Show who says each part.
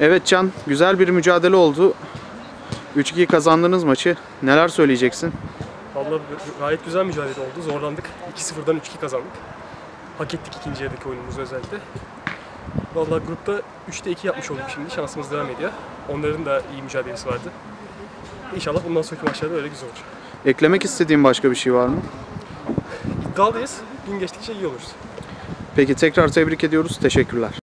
Speaker 1: Evet Can, güzel bir mücadele oldu. 3-2 kazandınız maçı. Neler söyleyeceksin?
Speaker 2: valla gayet güzel mücadele oldu. Zorlandık. 2-0'dan 3-2 kazandık. Hak ettik ikinci yarıdaki oyunumuzu özellikle. valla grupta 3'te 2 yapmış olduk şimdi. Şansımız devam ediyor. Onların da iyi mücadelesi vardı. İnşallah bundan sonraki maçlarda öyle güzel olur.
Speaker 1: Eklemek istediğin başka bir şey var mı?
Speaker 2: İddialıyız. Gün geçtikçe iyi oluruz.
Speaker 1: Peki tekrar tebrik ediyoruz. Teşekkürler.